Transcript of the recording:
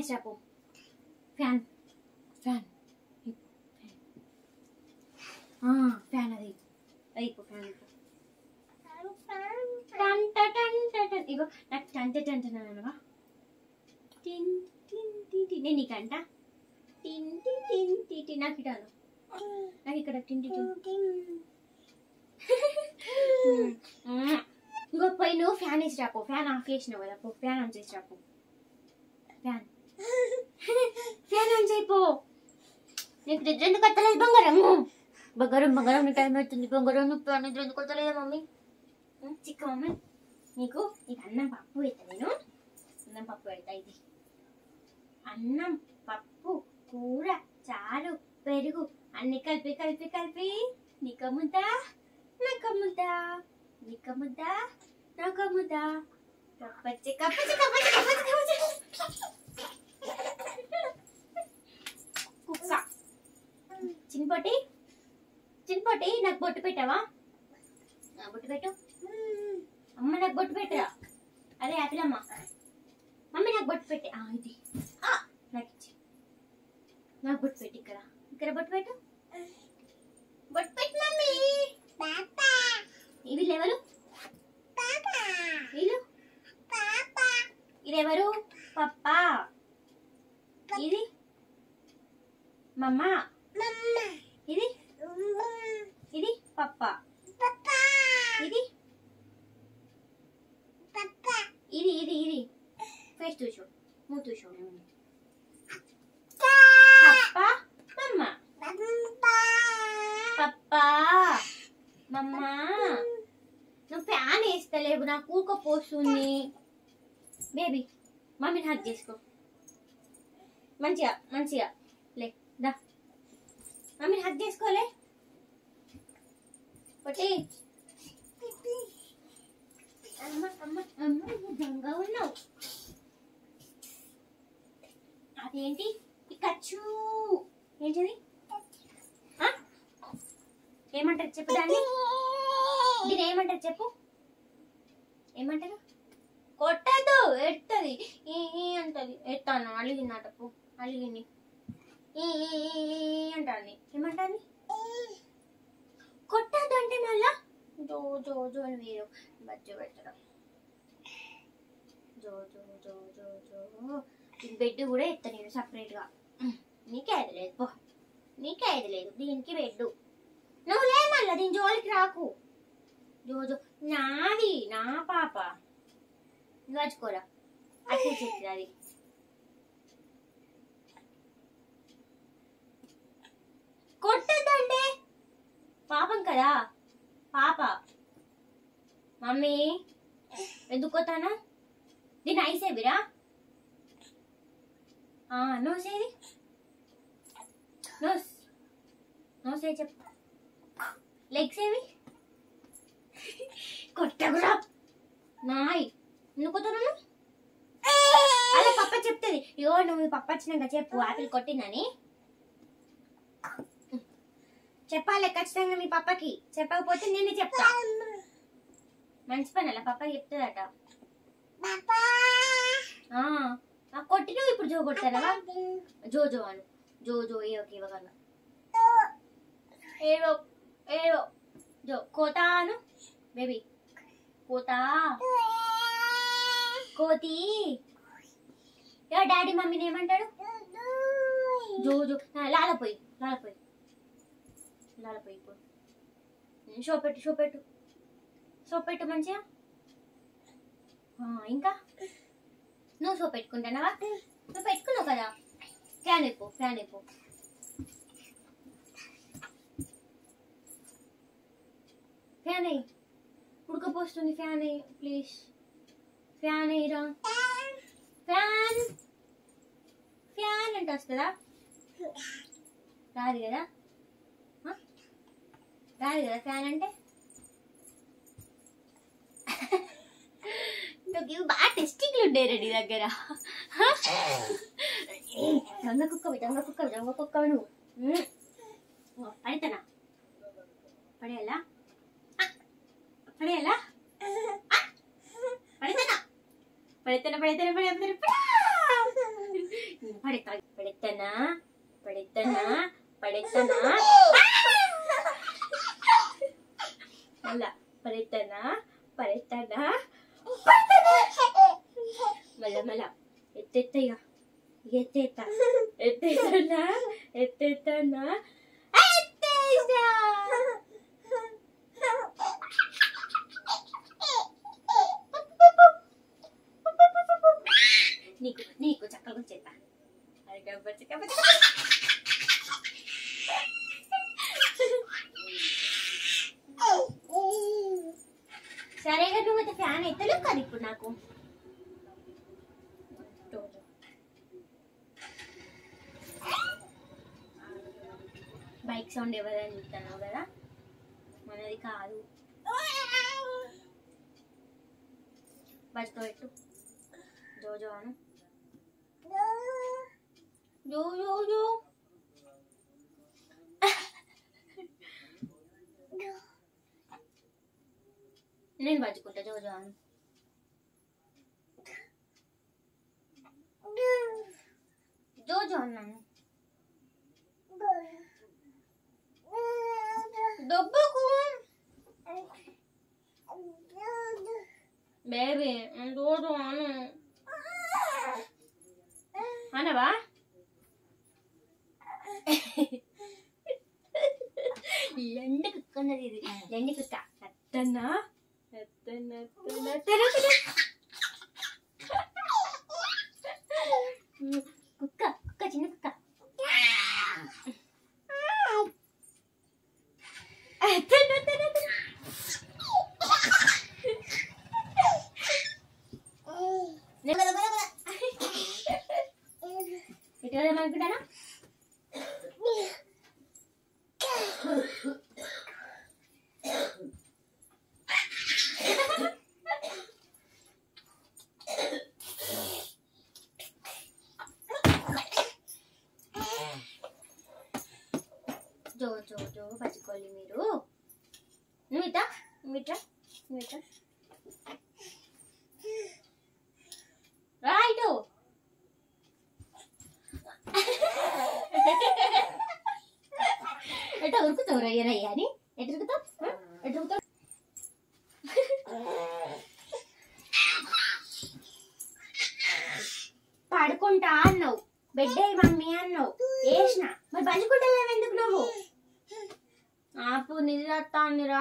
వేసి రాపో fan fan fan అది. అయిపో ఫ్యాన్ అయిపో టన్ టన్ టన్ టన్. ఇగో నాకు టంట టంట అనగా టిన్ టిన్ టిన్ టిన్ నేను నీకంట టిన్ టిన్ టిన్ టిన్ టిన్ నాకు ఇటాను నాకు ఇక్కడ టిన్ టిన్ టిన్ ఇంకో పోయి నువ్వు ఫ్యాన్ వేసి రాపో ఫ్యాన్ ఆఫ్ చేసినావు కదా పో ఫ్యాన్ ఆన్ చేసి రాపో ఫ్యాన్ ఫ్యాన్ ఆన్ చేయిపో నీకు నిద్ర ఎందుకు వస్తలేదు బంగారం బంగారం బంగారం నీ టైం అవుతుంది బంగారం నువ్వు నిద్ర ఎందుకు వస్తలేదా మమ్మీ చిక్క మమ్మీ నీకు నీకు అన్నం పప్పు పెడతా నేను అన్నం పప్పు పెడతా ఇది అన్నం పప్పు కూర చారు పెరుగు అన్ని కలిపి కలిపి కలిపి నీక ముద్ద నాక ముద్ద నీక ముద్ద నాక ముద్ద కప్పచ్చి కప్పచ్చి కప్పచ్చి కప్పచ్చి కప్పచ్చి చిన్పొట్టి చిన్పొట్టి నాకు బొట్టు పెట్టావా? బొట్టు పెట్టు. అమ్మ నాకు బొట్టు పెట్టరా? అదే యాపిల్ అమ్మ మమ్మీ నాకు బొట్టు పెట్టి ఆ, ఇది. ఆ, నాకు ఇచ్చి. నాకు బొట్టు పెట్టి ఇక్కడ. ఇక్కడ బొట్టు పెట్టు. బొట్టు పెట్టు మమ్మీ. ఇవి ఎవరు? వీళ్ళు? ఇదెవరు పప్పా. ఇది? మమ్మ ఇది ఇది పప్ప ఇది ఇది ఇది ఇది ఫేస్ చూసు మూతు చూసు పప్ప మమ్మ పప్ప మమ్మ నువ్వు ఫ్యాన్ వేస్తలేవు నాకు ఊకపోస్తుంది బేబీ మమ్మీని హక్ చేసుకో మంచిగా మంచిగా లే దా మమ్మీని హక్ చేసుకోలే ఒకటి అమ్మ అమ్మ అమ్మ దొంగ ఉన్నావు అదేంటి ఈ ఏంటిది? ఏమంటారు చెప్పు దాన్ని. మీరు ఏమంటారు చెప్పు. ఏమంటారు? కొట్టదు ఎడుతుంది. ఈ అంటది. ఎత్తాను అలిగింది ఈ ఈ ఈ ఈ అంటాను ఏమంటాను కొట్టదు అంటే మళ్ళా? జో జో జో అని మీరు బజ్జ పెట్టడం జో జో జో జో జో. బెడ్ కూడా ఎత్తా నేను సపరేట్గా నీకే అది లేదు. పో. నీకే అది లేదు. దీనికి బెడ్ నువ్వు లే మళ్ళా దీని జోలికి రాకు. జో జో నాది నా పాప. నడుచుకోరా అట్లే చెప్తుంది అది కొట్టద్దంటే. పాపం కదా. పాప. మమ్మీ ఎందుకు కొత్తాను దీని ఐసేవిరా నోసేది నోస్ నోసే చెప్పు లెగ్స్ ఏవి కొట్టగురా నాయ్ ఎందుకు కొత్తాను అలా పప్ప చెప్తుంది ఇగో నువ్వు పప్ప వచ్చినాక చెప్పు ఆపిల్ కొట్టిందని చెప్పాలి ఖచ్చితంగా మీ పప్పకి చెప్పకపోతే నేను చెప్తా మంచి పని అలా పప్ప చెప్తుందట కొట్టి నువ్వు ఇప్పుడు జో కొడతారా? జో జో అను. జో జో ఏ ఒక ఇవ్వగలను. ఏవో ఏవో జో కోతాను బేబీ. కోతా. కోతి. యో డాడీ మమ్మీని ఏమంటాడు? జో జో. లాలపోయి లాలపోయి లాలపోయి ఇప్పుడు. షో పెట్టు షో పెట్టు. షో పెట్టు మంచిగా. ఇంకా? నువ్వు సో పెట్టుకుంటానవా? నువ్వు పెట్టుకున్నావు కదా? ఫ్యాన్ అయిపో ఫ్యాన్ అయిపో ఫ్యాన్ అయ్యి ఉడకపోస్తుంది ఫ్యాన్ అయ్యి ప్లీజ్. ఫ్యాన్ అయ్యిరా ఫ్యాన్. ఫ్యాన్ అంటే వస్తుందా? రాదు కదా? రాదు కదా ఫ్యాన్ అంటే? నువ్వు ఇవి బాగా టెస్టింగ్లు ఉండే నీ దగ్గర హ? దొంగ కుక్కవి దొంగ కుక్కవి దొంగ కుక్కవి నువ్వు ఉమ్. ఓ, పడితేనా పడేయాలా ఆ, పడేయాలా ఆ, పడితేనా పడితేనా పడితేనా పడితేనా పడతా పడెత్తనా పడెత్తనా పడెత్తనా మళ్ళా పడెత్తనా పడెత్తనా మళ్ళా మళ్ళా ఎత్తెత్తయ్యా ఎత్తేత ఎత్తేతనా ఎత్తేతనా ఎత్తేసా నీకు నీకు చక్కగా చేత అది గబ్బచ్చి గబ్బచ్చి సరేగా నువ్వు అయితే ఫ్యాన్ ఎత్తలేవు కదా ఇప్పుడు నాకు Bike sound ఎవరైనా చూస్తున్నావు కదా? మనది కాదు. బస్తో పెట్టు జోజో అను. జో జో జో. నేను పట్టుకుంటా జోజో అను. జోజో అన్నాను. దొబ్బకు బేబీ జోజో అను అనవా ఎండ కుక్క ఉన్నది ఇది ఎండ కుక్క అత్తన్నా ఉరుకుతావు అని ఎటు ఉరుకుతావు పడుకుంటా అన్నావు. బెడ్ అయ్యి మమ్మీ అన్నావు. వేసిన మరి పంచుకుంటలేవు ఎందుకు నువ్వు? ఆపు నిద్ర వస్తాందిరా